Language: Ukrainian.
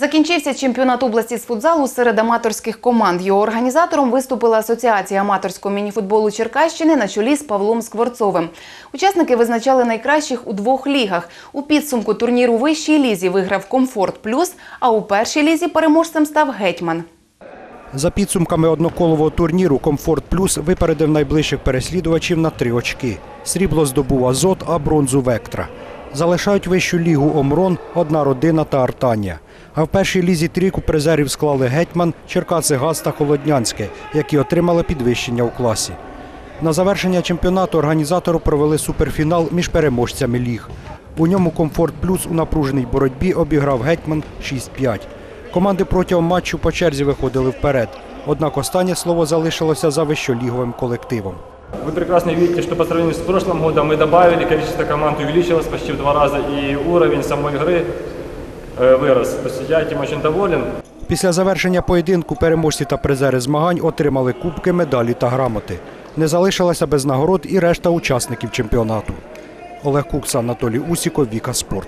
Закінчився чемпіонат області з футзалу серед аматорських команд. Його організатором виступила Асоціація аматорського мініфутболу Черкащини на чолі з Павлом Скворцовим. Учасники визначали найкращих у двох лігах. У підсумку турніру вищій лізі виграв Комфорт Плюс, а у першій лізі переможцем став Гетьман. За підсумками одноколового турніру Комфорт Плюс випередив найближчих переслідувачів на три очки. Срібло здобув Азот, а бронзу Вектра. Залишають вищу лігу Омрон, одна родина та Артанія. А в першій лізі трійку призерів склали Гетьман, Черкаси Газ та Холоднянське, які отримали підвищення у класі. На завершення чемпіонату організатору провели суперфінал між переможцями ліг. У ньому Комфорт Плюс у напруженій боротьбі обіграв Гетьман 6-5. Команди протягом матчу по черзі виходили вперед. Однак останнє слово залишилося за вищоліговим колективом. Вы прекрасно видите, что по сравнению с прошлым годом мы добавили, количество команд увеличилось почти в два раза, и уровень самой игры э, вырос. То есть я этим очень доволен. Після завершення поєдинку переможці та призери змагань отримали кубки, медалі та грамоти. Не залишилася без нагород і решта учасників чемпіонату. Олег Кукса, Анатолій Усіков, Віка Спорт.